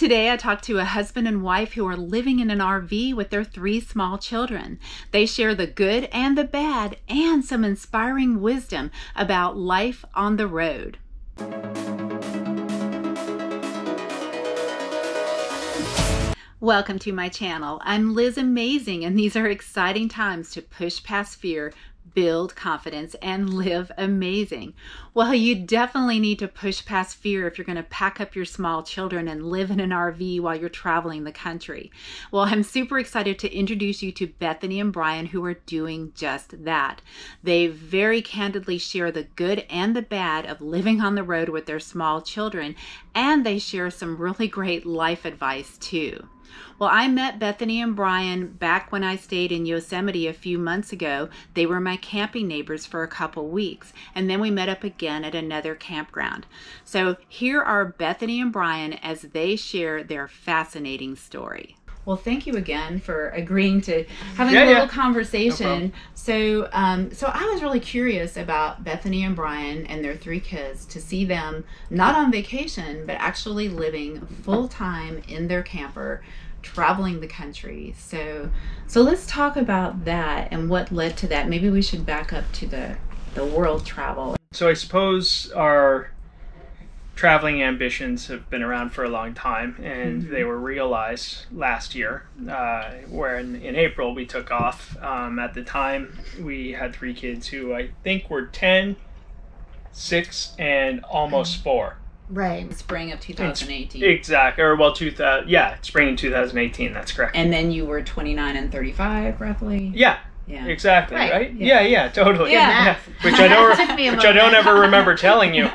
Today, I talked to a husband and wife who are living in an RV with their three small children. They share the good and the bad and some inspiring wisdom about life on the road. Welcome to my channel. I'm Liz Amazing, and these are exciting times to push past fear, build confidence, and live amazing. Well, you definitely need to push past fear if you're going to pack up your small children and live in an RV while you're traveling the country. Well, I'm super excited to introduce you to Bethany and Bryan, who are doing just that. They very candidly share the good and the bad of living on the road with their small children, and they share some really great life advice too. Well, I met Bethany and Bryan back when I stayed in Yosemite a few months ago. They were my camping neighbors for a couple weeks, and then we met up again at another campground. So here are Bethany and Bryan as they share their fascinating story. Well, thank you again for agreeing to having Yeah, a little yeah. conversation. problem. so, um, so I was really curious about Bethany and Bryan and their three kids to see them not on vacation, but actually living full time in their camper, traveling the country. So, so let's talk about that and what led to that. Maybe we should back up to the the world travel. So I suppose our traveling ambitions have been around for a long time, and they were realized last year. Uh, where in, in April we took off. Um, at the time, we had three kids who I think were 10, 6, and almost four. Right. Spring of 2018. Exactly, or well, 2000, yeah, spring of 2018. That's correct. and then you were 29 and 35 roughly. yeah, Yeah. exactly, Right, right? yeah. Yeah, yeah, totally. Yeah. Yeah, which I don't, Took me a which I don't ever remember telling you.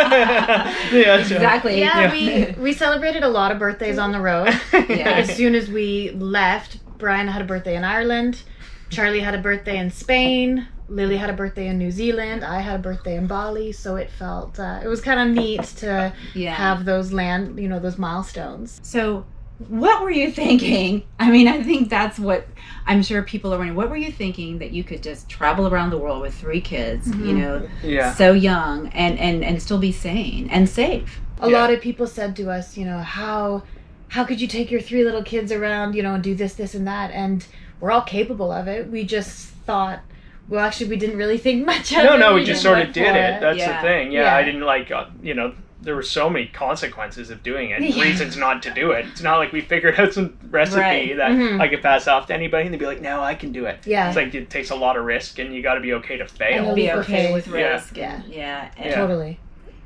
yeah, so- Exactly. Yeah, Yeah. we we celebrated a lot of birthdays on the road. Yeah. As soon as we left, Bryan had a birthday in Ireland, Charlie had a birthday in Spain, Lily had a birthday in New Zealand, I had a birthday in Bali, so it felt uh, it was kind of neat to Yeah. have those land, you know, those milestones. So, what were you thinking? I mean, I think that's what I'm sure people are wondering. What were you thinking that you could just travel around the world with three kids, you know, yeah. so young and and and still be sane and safe? A Yeah. lot of people said to us, you know, how how could you take your three little kids around, you know, and do this, this, and that, and we're all capable of it. We just thought, well, actually, we didn't really think much of it. No, no, we just sort of did for it. That's Yeah. the thing. Yeah, Yeah. I didn't like, uh, you know, there were so many consequences of doing it, Yeah. reasons not to do it. It's not like we figured out some recipe Right. that Mhm. I could pass off to anybody and they'd be like, no, I can do it. Yeah. It's like it takes a lot of risk and you got to be okay to And fail. Be leap okay with Yeah. risk. Yeah. and- yeah. and- Yeah. Totally.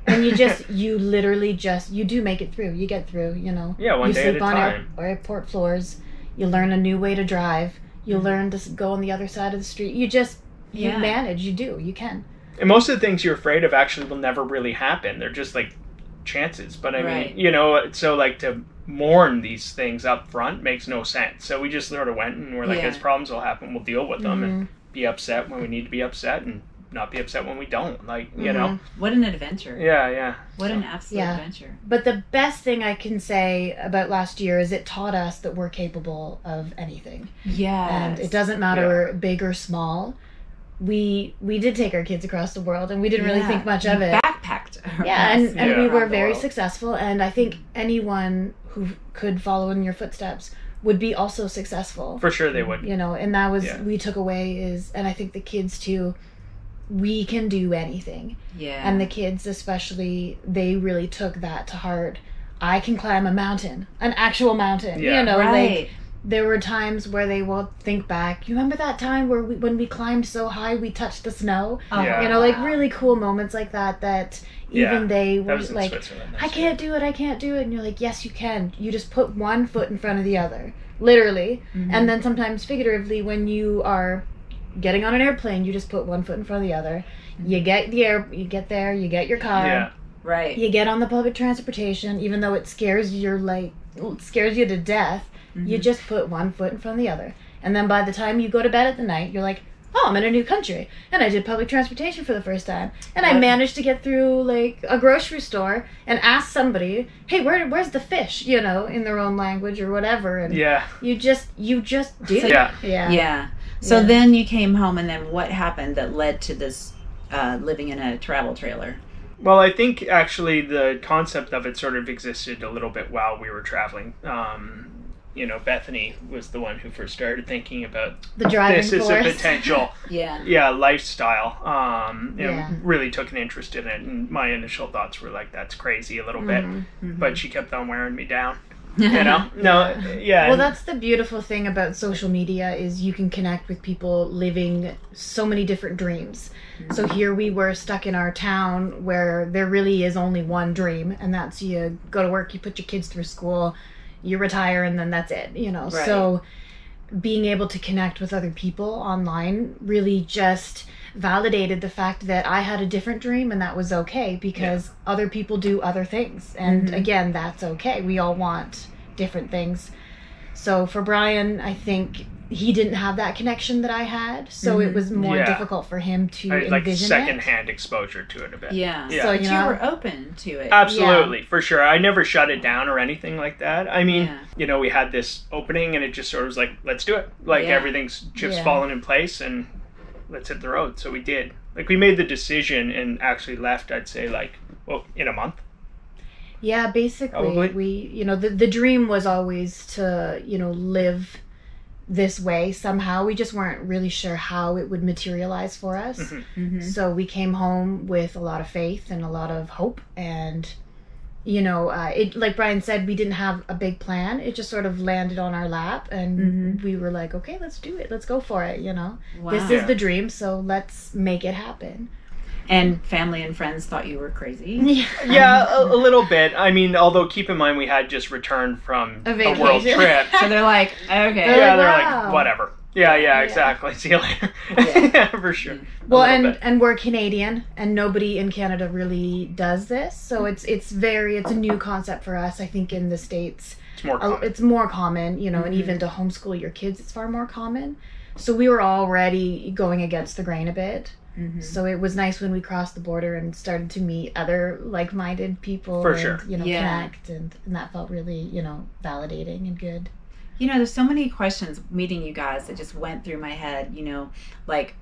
And you just, you literally just, you do make it through. You get through, you know. Yeah, one you day at sleep a on air, time. airport floors. You learn a new way to drive. You learn to go on the other side of the street. You just, you Yeah. manage. You do. You can. And most of the things you're afraid of actually will never really happen. They're just like chances. But I Right. mean, you know, so like to mourn these things up front makes no sense. So we just sort of went and we're like, Yeah. as problems will happen, we'll deal with them and Mhm. be upset when we need to be upset and not be upset when we don't. Like, you Mhm. know, What an adventure! yeah, yeah. What an absolute Yeah. adventure! But the best thing I can say about last year is it taught us that we're capable of anything. Yeah. and it doesn't matter big or small. We we did take our kids across the world, and we didn't really think much of it. Backpacked. Yeah, and, and Yeah. we were very world. successful, and I think anyone who could follow in your footsteps would be also successful. For sure they would. You know, and that was Yeah. we took away is, and I think the kids too. We can do anything, Yeah. and the kids especially, they really took that to heart. I can climb a mountain, an actual mountain. Yeah. You know, like right. There were times where they will think back. You remember that time where we, when we climbed so high we touched the snow? Oh, Yeah. You know, like really cool moments like that. That Yeah, even they That were was in like, "I can't do it, I can't do it," and you're like, "Yes, you can. You just put one foot in front of the other, literally." Mhm. And then sometimes figuratively, when you are getting on an airplane, you just put one foot in front of the other. You get the air, you get there, you get your car, Yeah. right. you get on the public transportation, even though it scares you like scares you to death. You Mhm. just put one foot in front of the other. And then by the time you go to bed at the night, you're like, oh, I'm in a new country. And I did public transportation for the first time. And I managed to get through like a grocery store and ask somebody, hey, where, where's the fish? You know, in their own language or whatever. And Yeah. you just, you just do. Yeah. Yeah. Yeah. So Yeah. then you came home, and then what happened that led to this uh, living in a travel trailer? Well, I think actually the concept of it sort of existed a little bit while we were traveling. Um, you know, Bethany was the one who first started thinking about The driving this is a potential, Yeah. yeah, lifestyle. Um, and Yeah. really took an interest in it, and my initial thoughts were like, "That's crazy" a little bit, Mhm. but she kept on wearing me down. You know, no, yeah, Well, that's the beautiful thing about social media is you can connect with people living so many different dreams. So here we were stuck in our town where there really is only one dream, and that's you go to work, you put your kids through school, you retire, and then that's it. You know, Right. so being able to connect with other people online really just validated the fact that I had a different dream and that was okay because other people do other things. And Mhm. again, that's okay. We all want different things. So for Bryan, I think he didn't have that connection that I had, so Mhm. it was more Yeah. difficult for him to I had, like envision secondhand exposure to it a bit. Yeah. Yeah. So But you you were open to it. Absolutely, for sure. I never shut it down or anything like that. I mean, Yeah. you know, we had this opening and it just sort of was like, let's do it. Like Yeah. everything's just Yeah. fallen in place and let's hit the road. So we did. Like we made the decision and actually left, I'd say like, well, in a month. Yeah, basically, Probably. we you know the the dream was always to you know live this way somehow. We just weren't really sure how it would materialize for us. Mhm. Mhm. So we came home with a lot of faith and a lot of hope, and you know, uh, it like Bryan said, we didn't have a big plan. It just sort of landed on our lap, and Mhm. we were like, okay, let's do it. Let's go for it. You know, Wow. this Yeah. is the dream, so let's make it happen. And family and friends thought you were crazy. Yeah, a, a little bit. I mean, although keep in mind we had just returned from A a, world trip. So they're like, okay. They're yeah, like, they're wow. like, whatever. Yeah, yeah, Yeah. exactly. See you later. Yeah. yeah, for sure. Well and bit. and we're canadian and nobody in canada really does this so it's it's very it's a new concept for us i think in the states it's more common. it's more common you know and Mhm. even to homeschool your kids it's far more common so we were already going against the grain a bit Mhm. so it was nice when we crossed the border and started to meet other like-minded people For and, sure. you know Yeah. connect and, and that felt really you know validating and good You know, there's so many questions meeting you guys that just went through my head. You know, like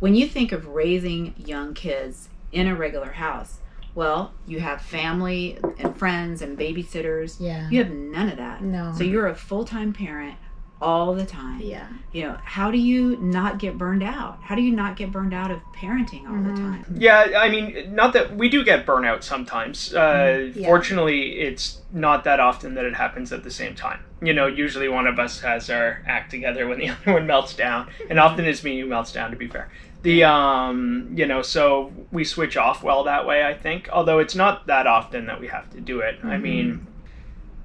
when you think of raising young kids in a regular house, well, you have family and friends and babysitters. yeah You have none of that. no So you're a full time parent all the time. yeah You know, how do you not get burned out? How do you not get burned out of parenting all Mhm. the time? Yeah, I mean, not that we do get burnout sometimes. Uh, Yeah. Fortunately, it's not that often that it happens at the same time. You know, usually one of us has our act together when the other one melts down, and often it's me who melts down. To be fair, the um, you know, so we switch off well that way. I think, although it's not that often that we have to do it. I Mhm. mean.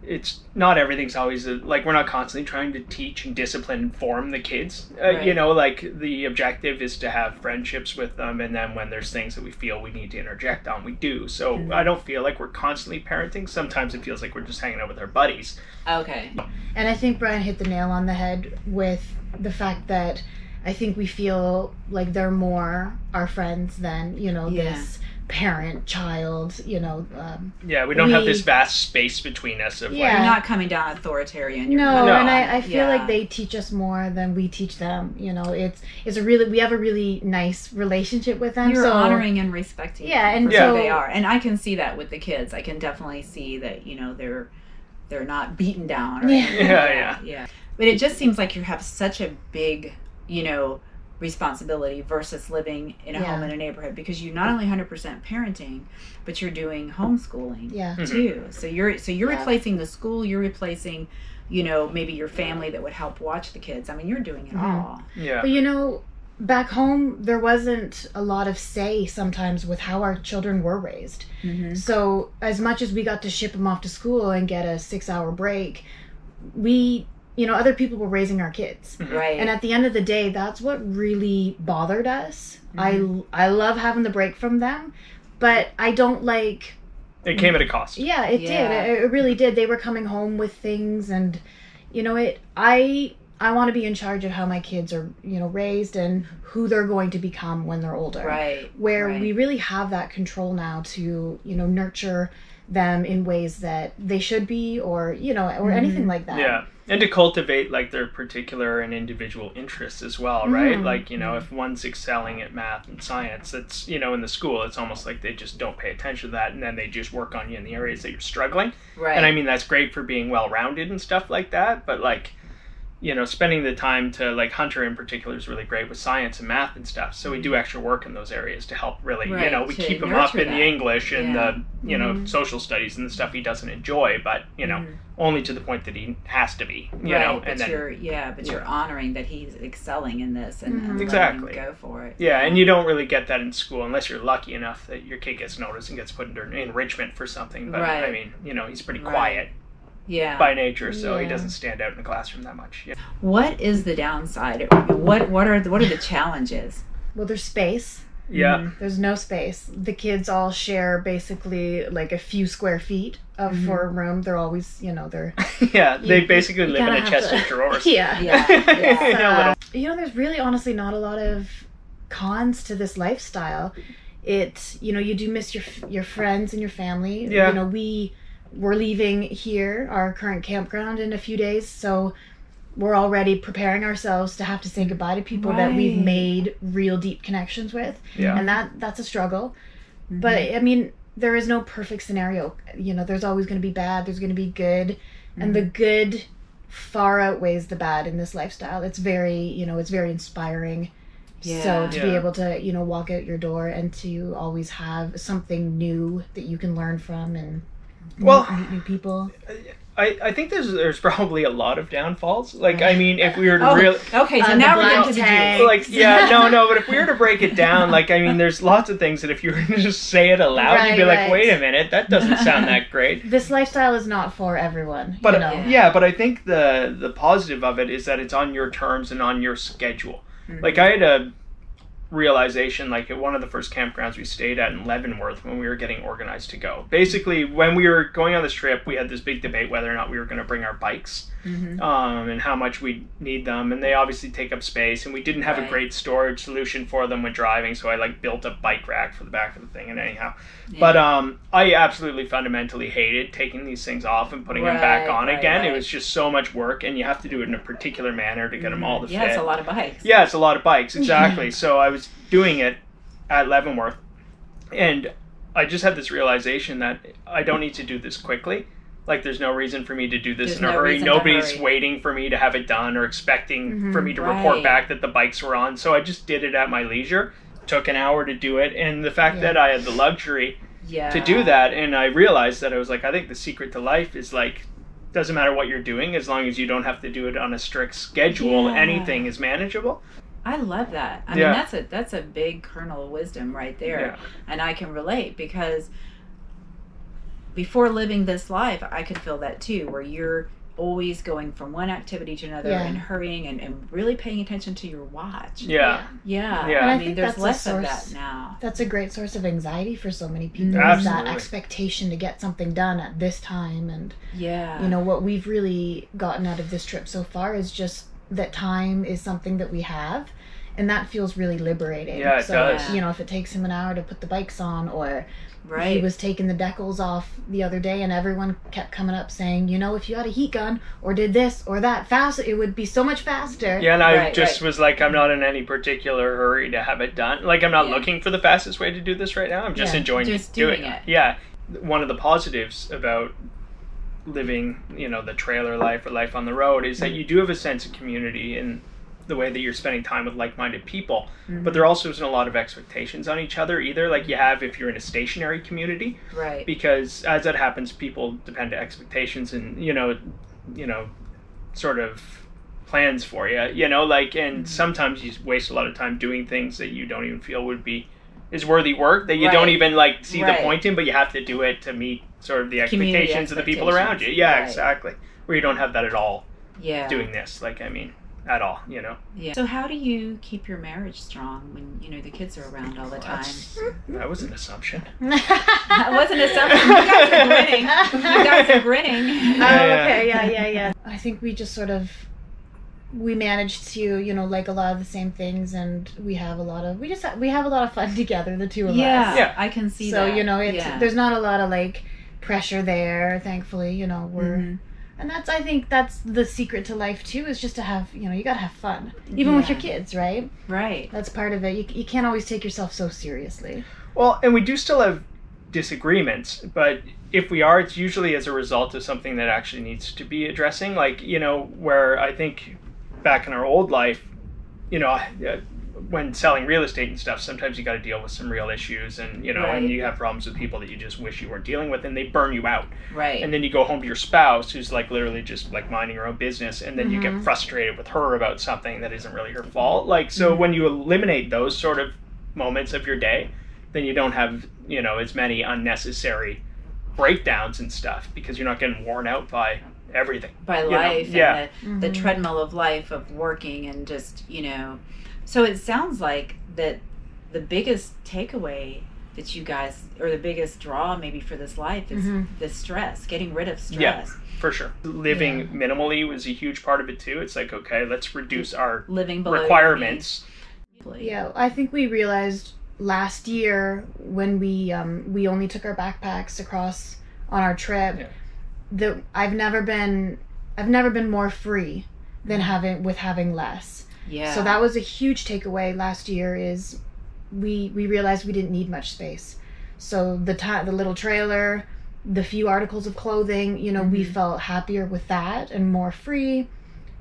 It's not everything's always a, like we're not constantly trying to teach and discipline and form the kids. Uh, Right. You know, like the objective is to have friendships with them, and then when there's things that we feel we need to interject on, we do. So Mhm. I don't feel like we're constantly parenting. Sometimes it feels like we're just hanging out with our buddies. Okay. And I think Bryan hit the nail on the head with the fact that I think we feel like they're more our friends than, you know, Yeah. this parent child, you know. Um, Yeah, we don't have this vast space between us of Yeah. You're not coming down authoritarian. You're no, No. and I, I feel Yeah. like they teach us more than we teach them. You know, it's it's a really we have a really nice relationship with them. You're so honoring and respecting Yeah, them and for so- who they are, and I can see that with the kids. I can definitely see that you know they're they're not beaten down. Or Yeah. anything Yeah, yeah. But it just seems like you have such a big, you know, responsibility versus living in a Yeah. home in a neighborhood because you're not only 100% parenting, but you're doing homeschooling yeah. Mhm. too. So you're so you're Yeah. replacing the school. You're replacing, you know, maybe your family that would help watch the kids. I mean, you're doing it Mhm. all. Yeah. But you know, back home there wasn't a lot of say sometimes with how our children were raised. Mm-hmm. So as much as we got to ship them off to school and get a six hour break, we, you know, other people were raising our kids. Right. And at the end of the day, that's what really bothered us. Mhm. I I love having the break from them, but I don't like. It came at a cost. Yeah, it Yeah. did. It, it really did. They were coming home with things, and you know, it. I I want to be in charge of how my kids are, you know, raised and who they're going to become when they're older right. where right. we really have that control now to you know nurture them in ways that they should be or you know or Mhm. anything like that Yeah. and to cultivate like their particular and individual interests as well right Mhm. like you know if one's excelling at math and science that's you know in the school it's almost like they just don't pay attention to that and then they just work on you in the areas that you're struggling Right. and i mean that's great for being well rounded and stuff like that but like you know spending the time to like hunter in particular is really great with science and math and stuff so we do extra work in those areas to help really you know we keep him up in the english and Yeah. the you know Mhm. social studies and the stuff he doesn't enjoy but you know Mhm. only to the point that he has to be you right, know but and then you're yeah, but you're honoring that he's excelling in this and, and Mhm. letting Exactly. go for it. Yeah, and you don't really get that in school unless you're lucky enough that your kid gets noticed and gets put into enrichment for something. But I mean, you know, he's pretty Right. quiet yeah. by nature, so he doesn't stand out in the classroom that much. Yeah. What is the downside? What what are the, what are the challenges? well, there's space. Yeah. Mhm. There's no space. The kids all share basically like a few square feet of Mhm. for a room. They're always, you know, they're yeah, they basically you live in a chest to- of drawers. yeah. Yeah, yeah. You know, Uh, little- you know, there's really honestly not a lot of cons to this lifestyle. It, you know, you do miss your your friends and your family. Yeah. You know, we we're leaving here, our current campground, in a few days, so we're already preparing ourselves to have to say goodbye to people that we've made real deep connections with, yeah. and that that's a struggle. Mm-hmm. But I mean, there is no perfect scenario. You know, there's always going to be bad. There's going to be good, and the good far outweighs the bad in this lifestyle. It's very, you know, it's very inspiring. Yeah. So to be able to, you know, walk out your door and to always have something new that you can learn from and Well- meet new people. I, I think there's there's probably a lot of downfalls. Like, I mean, if we were to Oh, really. okay, so Uh, now we're into the tag. Like yeah no no but if we were to break it down like I mean there's lots of things that if you were to just say it aloud you'd be Right, like wait a minute that doesn't sound that great This lifestyle is not for everyone. But you know. Yeah. yeah. but I think the the positive of it is that it's on your terms and on your schedule. Mhm. Like I had a realization like at one of the first campgrounds we stayed at in Leavenworth when we were getting organized to go. Basically, when we were going on this trip, we had this big debate whether or not we were going to bring our bikes Mhm. um, and how much we need them, and they obviously take up space, and we didn't have a great storage solution for them when driving, so I like built a bike rack for the back of the thing. And anyhow, Yeah. but um, I absolutely fundamentally hated taking these things off and putting them back on right, again. It was just so much work, and you have to do it in a particular manner to get them all to Mm-hmm. yeah, it's a lot of bikes. Yeah, it's a lot of bikes, exactly. so I was doing it at Leavenworth, and I just had this realization that I don't need to do this quickly. Like, there's no reason for me to do this There's in a no hurry. Nobody's hurry. waiting for me to have it done or expecting Mhm, for me to right. report back that the bikes were on. So I just did it at my leisure. Took an hour to do it, and the fact Yeah. that I had the luxury Yeah. to do that, and I realized that I was like, I think the secret to life is like, doesn't matter what you're doing as long as you don't have to do it on a strict schedule. Yeah. Anything is manageable. I love that. I Yeah. mean, that's a that's a big kernel of wisdom right there, Yeah. and I can relate because before living this life, I could feel that too, where you're always going from one activity to another Yeah. and hurrying and, and really paying attention to your watch. Yeah. Yeah, Yeah. I And I mean, think there's that's a less of that now. That's a great source of anxiety for so many people. Is that expectation to get something done at this time and Yeah, you know what we've really gotten out of this trip so far is just that time is something that we have and that feels really liberating Yeah, it so does. you know if it takes him an hour to put the bikes on or he was taking the decals off the other day and everyone kept coming up saying you know if you had a heat gun or did this or that fast it would be so much faster Yeah, and I Right, just right. was like, I'm not in any particular hurry to have it done. Like, I'm not Yeah. looking for the fastest way to do this right now. I'm just Yeah, enjoying just doing, doing it. Yeah. One of the positives about living, you know, the trailer life or life on the road is that mm. you do have a sense of community in the way that you're spending time with like-minded people. Mm-hmm. But there also isn't a lot of expectations on each other either, like you have if you're in a stationary community right. because as that happens people depend to expectations and you know you know sort of plans for you you know like and Mm-hmm. sometimes you waste a lot of time doing things that you don't even feel would be is worthy work that you Right. don't even like see Right. the point in but you have to do it to meet sort of the Community expectations of the people around you yeah. Right. exactly where you don't have that at all Yeah. doing this like i mean at all you know Yeah. So how do you keep your marriage strong when you know the kids are around all the time? That's- that was an assumption That wasn't a something. You guys are grinning. You guys are grinning. Oh, Yeah. okay, yeah, yeah, yeah. I think we just sort of we managed to, you know, like a lot of the same things, and we have a lot of we just ha- we have a lot of fun together, the two of Yeah, us. Yeah. I can see so that. you know, it's yeah. there's not a lot of like pressure there. Thankfully, you know, we're Mhm. And that's I think that's the secret to life too is just to have you know you gotta have fun. Even with your kids right? Right. that's part of it. You, you can't always take yourself so seriously. Well, and we do still have disagreements, but if we are, it's usually as a result of something that actually needs to be addressing. Like, you know, where I think back in our old life, you know, uh, when selling real estate and stuff, sometimes you got to deal with some real issues, and you know, Right. and you have problems with people that you just wish you weren't dealing with, and they burn you out. Right. And then you go home to your spouse, who's like literally just like minding her own business, and then you get frustrated with her about something that isn't really her fault. Like, so when you eliminate those sort of moments of your day, then you don't have you know as many unnecessary breakdowns and stuff because you're not getting worn out by everything. by you know, life yeah. and the, the Mhm. treadmill of life of working and just you know so it sounds like that the biggest takeaway that you guys or the biggest draw maybe for this life is Mhm. the stress getting rid of stress Yeah. For sure, living Yeah. minimally was a huge part of it too. It's like okay, let's reduce our living below requirements. Yeah, I think we realized last year when we um, we only took our backpacks across on our trip Yeah. that I've never been I've never been more free than Mm-hmm. having with having less. Yeah So that was a huge takeaway last year is we we realized we didn't need much space. So the ti the little trailer, the few articles of clothing, you know, we Mhm. felt happier with that and more free.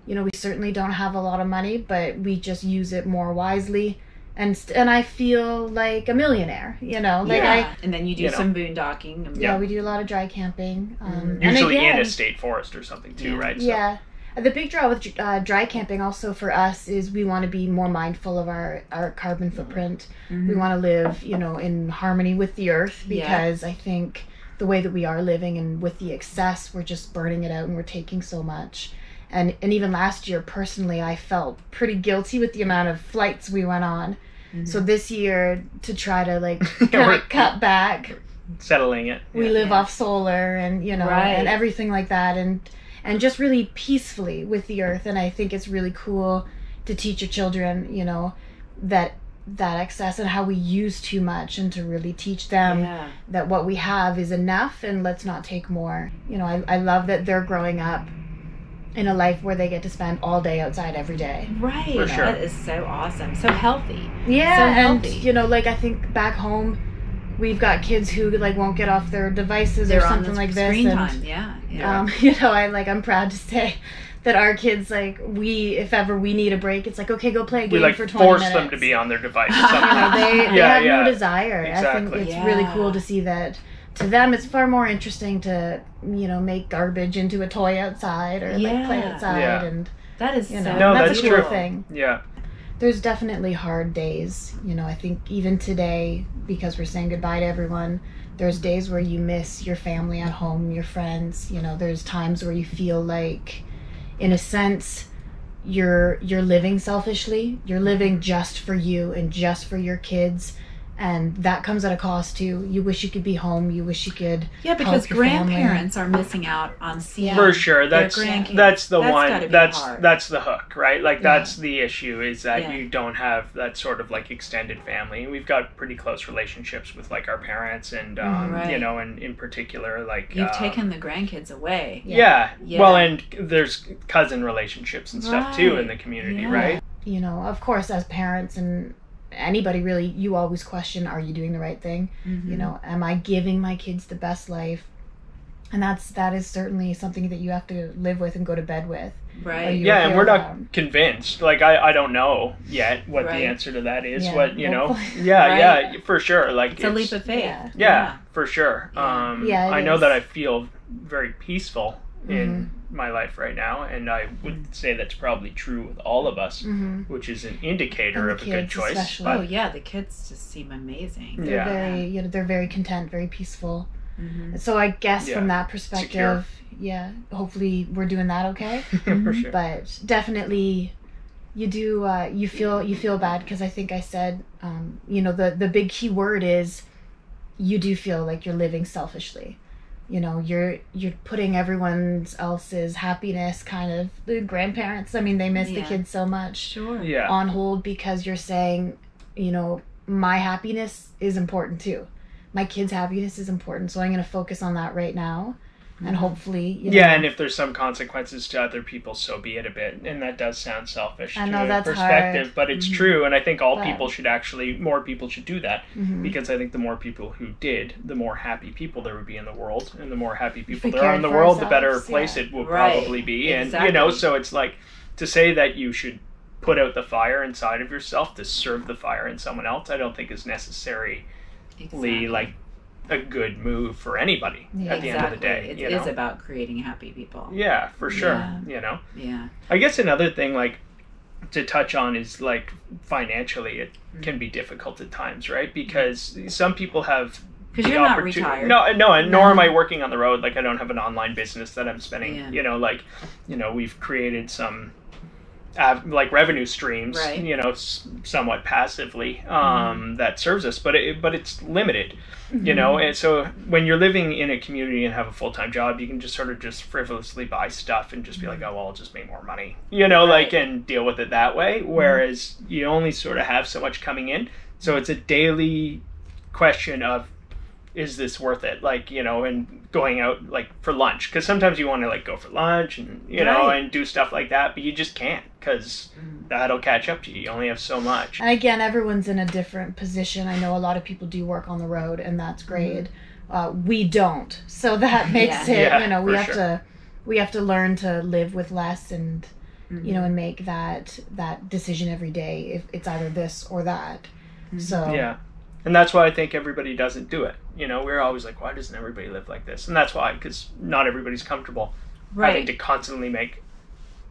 You know, we certainly don't have a lot of money, but we just use it more wisely. And st- and I feel like a millionaire, you know, like yeah. I and then you do you know. some boondocking and yeah, we do a lot of dry camping. Um, Mhm. and Usually again, in a state forest or something too, Yeah. right? So- yeah. The big draw with uh, dry camping also for us is we want to be more mindful of our, our carbon footprint. We Mhm. want to live, you know, in harmony with the earth Yeah. because I think the way that we are living and with the excess, we're just burning it out and we're taking so much. And and even last year, personally, I felt pretty guilty with the amount of flights we went on. Mhm. So this year, to try to like kind of cut back, Settling it. we Yeah. live Yeah. off solar and you know Right. and everything like that and and just really peacefully with the earth. And i think it's really cool to teach your children you know that that excess and how we use too much and to really teach them yeah. that what we have is enough and let's not take more. You know i, I love that they're growing up in a life where they get to spend all day outside every day. Right. For sure. that is so awesome. So healthy. Yeah, So and healthy. you know, like I think back home, we've got kids who like won't get off their devices they're or on something the like this. screen and, time yeah yeah Um, you know, I like I'm proud to say that our kids like we if ever we need a break, it's like okay, go play a We game like for twenty force minutes. them to be on their device. You know, Sometimes. they, they have yeah. no desire. Exactly. I think it's really cool to see that. To them, it's far more interesting to you know make garbage into a toy outside or like play outside Yeah. and that is you so know No, that's, that's a cool true. thing yeah. There's definitely hard days. You know, I think even today, because we're saying goodbye to everyone, there's days where you miss your family at home, your friends. You know, there's times where you feel like, in a sense, you're you're living selfishly. You're living just for you and just for your kids. And that comes at a cost too. You wish you could be home. You wish you could. Yeah, because help family. grandparents are missing out on seeing For sure, that's that's the That's one. be That's hard. that's the hook, right? Like that's the issue is that Yeah. you don't have that sort of like extended family. We've got pretty close relationships with like our parents, and um, Mm-hmm. Right. you know, and in particular, like You've um, taken the grandkids away. Yeah. Yeah. Well, and there's cousin relationships and stuff too in the community, Yeah. right? You know, of course, as parents and anybody really, you always question: Are you doing the right thing? Mhm. you know am i giving my kids the best life and that's that is certainly something that you have to live with and go to bed with right? Yeah, okay and we're not that? convinced. Like I, I don't know yet what Right. the answer to that is. Yeah, what you know? Yeah, Right. yeah, for sure. Like It's a leap of faith. yeah. Yeah, for sure. Yeah. Um, Yeah, it I know is. that I feel very peaceful in Mm-hmm. my life right now, and I would say that's probably true with all of us, hmm which is an indicator of a good choice. especially. Oh yeah, the kids just seem amazing. they're Yeah. very you know they're very content very peaceful Mhm. so i guess Yeah. from that perspective yeah hopefully we're doing that okay for sure. but definitely you do uh, you feel you feel bad because i think i said um, you know the the big key word is you do feel like you're living selfishly you know you're you're putting everyone else's happiness kind of the grandparents i mean they miss the kids so much Sure. yeah. on hold because you're saying you know my happiness is important too my kids happiness is important so i'm going to focus on that right now and hopefully, you know, Yeah, and if there's some consequences to other people, so be it a bit. And that does sound selfish I to know a that's perspective, hard. but it's Mhm. true. And I think all But- people should actually, more people should do that mhm. because I think the more people who did, the more happy people there would be in the world, and the more happy people there are in the world, the better place yeah. it will Right, probably be. And you know, so it's like to say that you should put out the fire inside of yourself to serve the fire in someone else. I don't think is necessarily Exactly. like a good move for anybody Yeah. at the end of the day. It you is know? about creating happy people. Yeah, for sure. Yeah. You know, Yeah. I guess another thing like to touch on is like financially, it Mm. can be difficult at times, right? Because some people have Because you're not retired. No, no, and nor No. am I working on the road. Like I don't have an online business that I'm spending. Yeah. You know, like you know, we've created some. Uh, like revenue streams, Right. you know, s- somewhat passively, um, that serves us, but it, but it's limited, you know. And so when you're living in a community and have a full time job, you can just sort of just frivolously buy stuff and just be like, oh well, I'll just make more money, you know, like and deal with it that way. Whereas you only sort of have so much coming in, so it's a daily question of is this worth it like you know and going out like for lunch because sometimes you want to like go for lunch and you know Right. and do stuff like that but you just can't because Mm. that'll catch up to you you only have so much And again, everyone's in a different position. I know a lot of people do work on the road, and that's great. Uh, we don't, so that makes Mm-hmm. Yeah. it. Yeah, you know, we have sure. to we have to learn to live with less, and Mhm. you know, and make that that decision every day. If it's either this or that. Mhm. So yeah and that's why i think everybody doesn't do it you know we're always like why doesn't everybody live like this and that's why because not everybody's comfortable right. having Right. to constantly make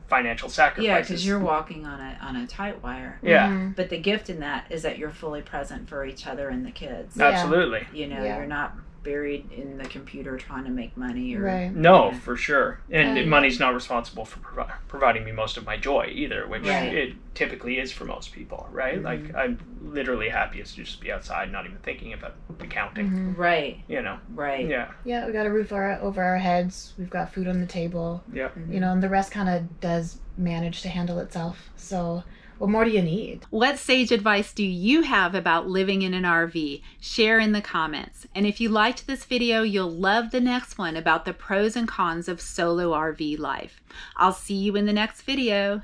financial sacrifices Yeah, because you're walking on a on a tight wire. yeah Mhm. But the gift in that is that you're fully present for each other and the kids. Yeah. absolutely You know, Yeah. you're not buried in the computer trying to make money or right. No, Yeah. for sure. And And- money's not responsible for provi- providing me most of my joy either, which Right. it typically is for most people, right? Mhm. Like I'm literally happiest to just be outside, not even thinking about accounting. Mhm. Right, You know? right. Yeah. Yeah, we got a roof over, over our heads. We've got food on the table. Mhm. You know, and the rest kind of does manage to handle itself. So, what more do you need? What sage advice do you have about living in an RV? Share in the comments. And if you liked this video, you'll love the next one about the pros and cons of solo RV life. I'll see you in the next video.